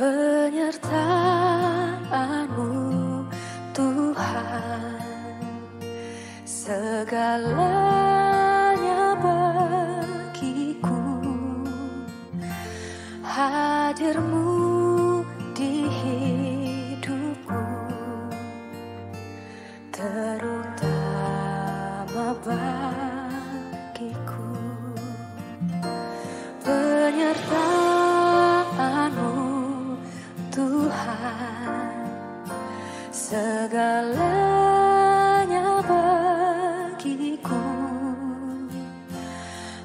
penyertaanmu Tuhan. Segalanya bagiku hadirmu. Tuhan segalanya bagiku.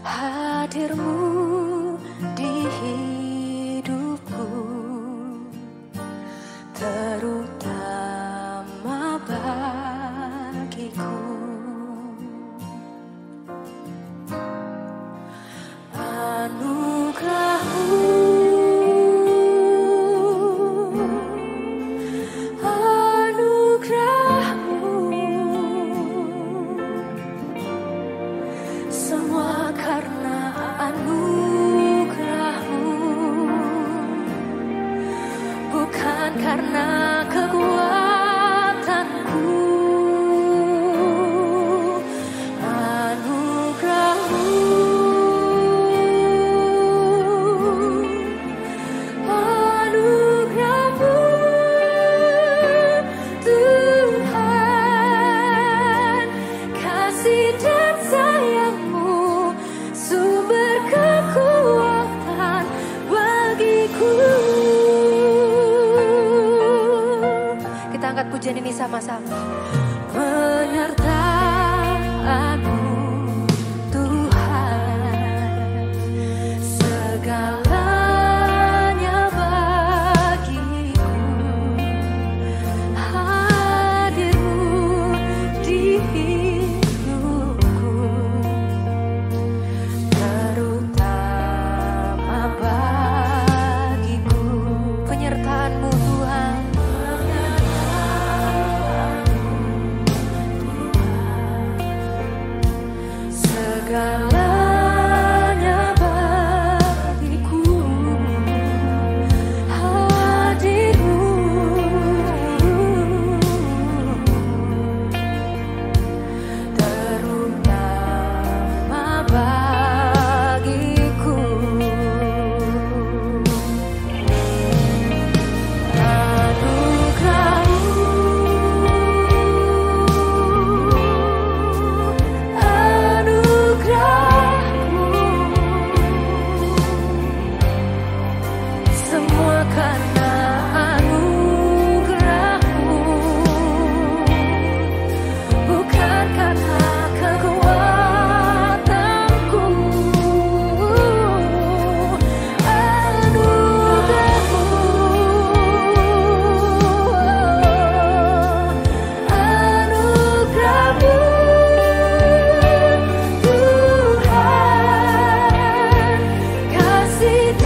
Hadirmu karena kekuatan ini sama-sama. everything